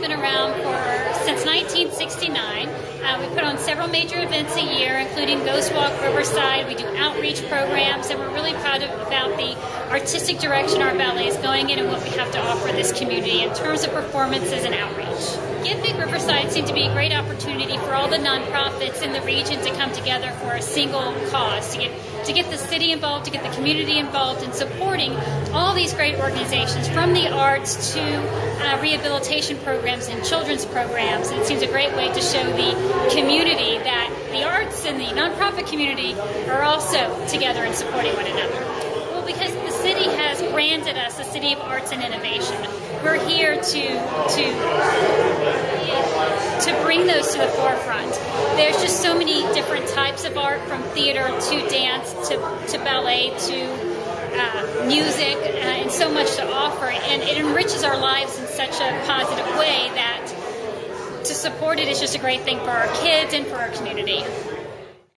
been around for since 1969. Uh, we put on several major events a year, including Ghost Walk Riverside. We do outreach programs, and we're really proud of, about the artistic direction our ballet is going in and what we have to offer this community in terms of performances and outreach. Give Big Riverside seemed to be a great opportunity for all the nonprofits in the region to come together for a single cause, to get, to get the city involved, to get the community involved in supporting all these great organizations from the arts to uh, rehabilitation programs and children's programs. And it seems a great way to show the community that the arts and the nonprofit community are also together and supporting one another. Well, because the city has branded us a city of arts and innovation. We're here to to to bring those to the forefront. There's just so many different types of art, from theater to dance to, to ballet to uh, music, uh, and so much to offer. And it enriches our lives in such a positive to support it is just a great thing for our kids and for our community.